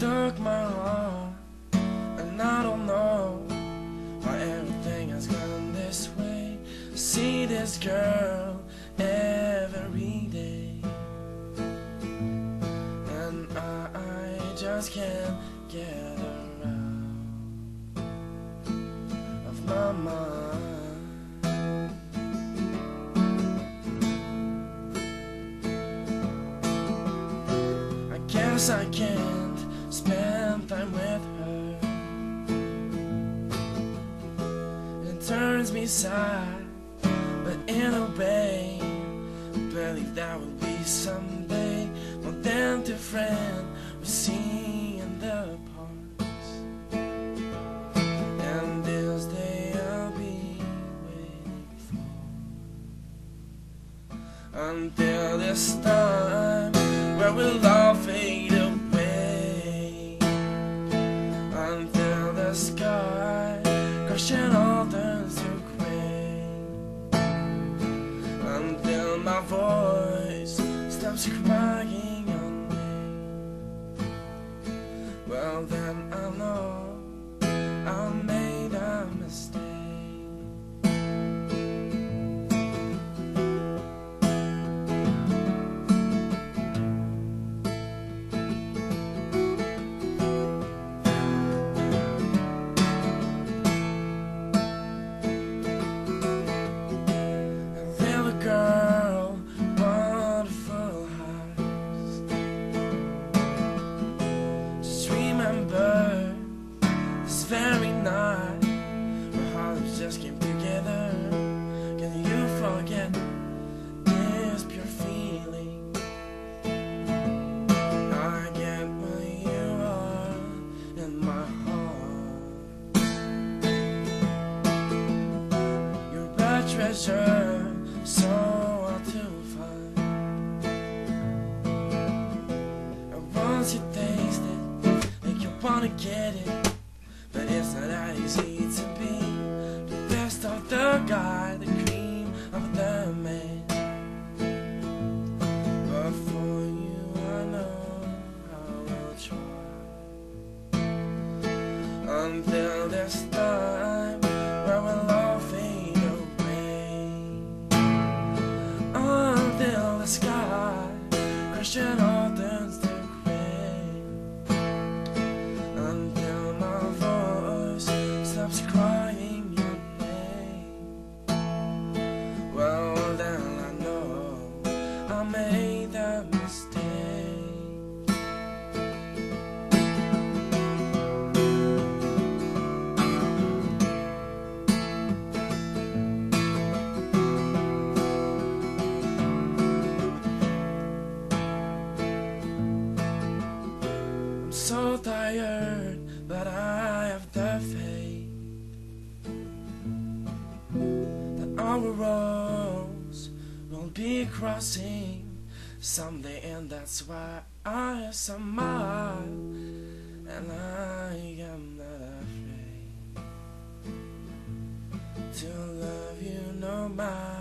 took my heart And I don't know Why everything has gone this way. I see this girl every day And I, I just can't get her out Of my mind. I guess I can spend time with her. It turns me sad, but in a way, I believe that will be someday. More than two friends we see in the parks, and this day I'll be waiting for until this time turns to gray until my voice stops crying on me. Well then I treasure, so hard to find. And once you taste it, think you wanna get it, tired, but I have the faith that our roads will be crossing someday, and that's why I smile and I am not afraid to love you no matter.